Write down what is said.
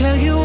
tell you